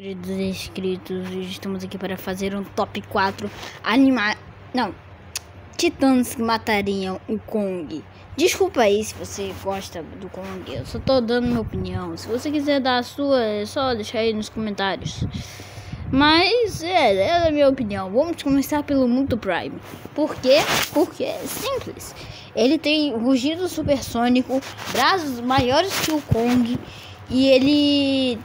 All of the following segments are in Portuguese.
Queridos inscritos, estamos aqui para fazer um top 4 anima... Não, titãs que matariam o Kong. Desculpa aí se você gosta do Kong, eu só tô dando minha opinião. Se você quiser dar a sua, é só deixar aí nos comentários. Mas é, é a minha opinião. Vamos começar pelo Mundo Prime. Por quê? Porque é simples. Ele tem rugido supersônico, braços maiores que o Kong e ele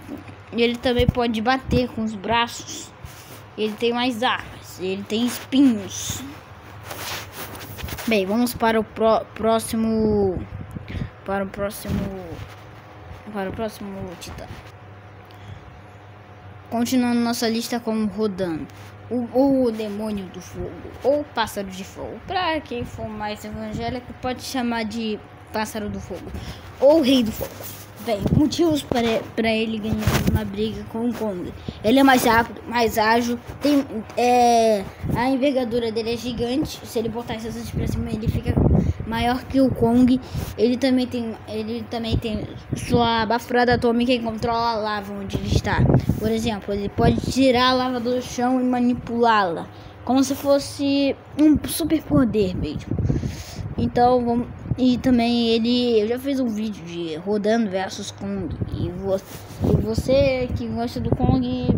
ele também pode bater com os braços. Ele tem mais armas, ele tem espinhos. Bem, vamos para o pró próximo para o próximo para o próximo titã. Continuando nossa lista como rodando. O, o demônio do fogo ou pássaro de fogo. Para quem for mais evangélico, pode chamar de pássaro do fogo ou rei do fogo. Bem, motivos para ele ganhar uma briga com o Kong. Ele é mais rápido, mais ágil, tem, é, a envergadura dele é gigante. Se ele botar essas pra cima, ele fica maior que o Kong. Ele também tem, ele também tem sua bafurada atômica que controla a lava onde ele está. Por exemplo, ele pode tirar a lava do chão e manipulá-la, como se fosse um super poder mesmo. Então, vamos e também ele, eu já fiz um vídeo de rodando versus Kong. E você, e você que gosta do Kong,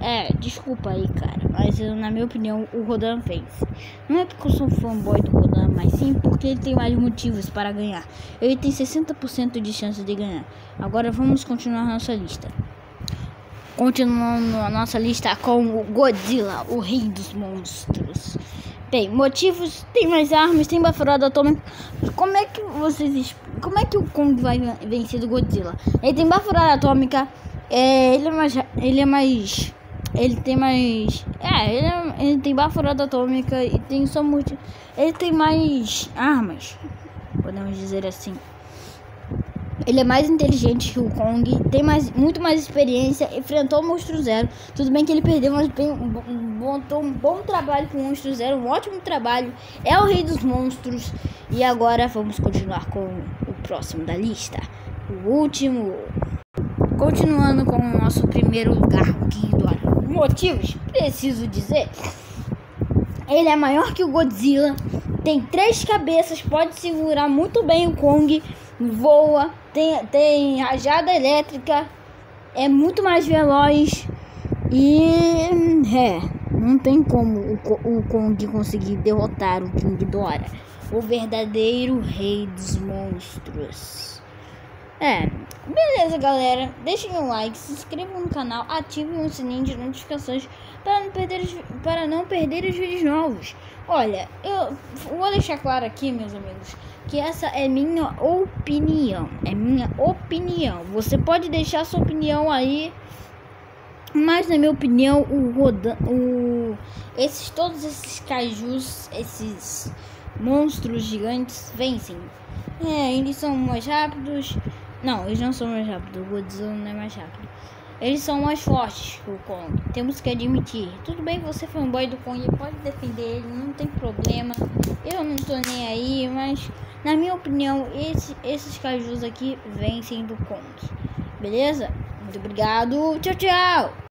é, desculpa aí, cara. Mas eu, na minha opinião, o Rodan vence. Não é porque eu sou fanboy do Rodan, mas sim porque ele tem mais motivos para ganhar. Ele tem 60% de chance de ganhar. Agora vamos continuar nossa lista. Continuando a nossa lista com o Godzilla, o rei dos monstros. Bem, motivos, tem mais armas, tem baforada atômica. Como é que vocês como é que o Kong vai vencer do Godzilla? Ele tem baforada atômica, é, ele é mais ele é mais ele tem mais é, ele, é, ele tem baforada atômica e tem só muito ele tem mais armas, podemos dizer assim. Ele é mais inteligente que o Kong, tem mais, muito mais experiência, enfrentou o Monstro Zero. Tudo bem que ele perdeu, mas bem, montou um bom trabalho com o Monstro Zero, um ótimo trabalho. É o rei dos monstros. E agora vamos continuar com o próximo da lista. O último. Continuando com o nosso primeiro lugar, o Motivos, preciso dizer. Ele é maior que o Godzilla, tem três cabeças, pode segurar muito bem o Kong voa, tem, tem rajada elétrica, é muito mais veloz e é, não tem como o, o Kong conseguir derrotar o King Dora, o verdadeiro rei dos monstros. É, beleza galera, deixem um like, se inscrevam no canal, ativem o sininho de notificações para não perder, para não perder os vídeos novos. Olha, eu vou deixar claro aqui, meus amigos, que essa é minha opinião. É minha opinião. Você pode deixar sua opinião aí. Mas na minha opinião, o Rodan, o esses todos esses kaijus, esses monstros gigantes vencem. É, eles são mais rápidos. Não, eles não são mais rápidos. O Godzilla não é mais rápido. Eles são mais fortes que o Kong. Temos que admitir. Tudo bem, você foi um boy do Kong, pode defender ele, não tem problema. Eu não tô nem aí, mas na minha opinião, esse, esses cajus aqui vencem do Kong. Beleza? Muito obrigado. Tchau, tchau.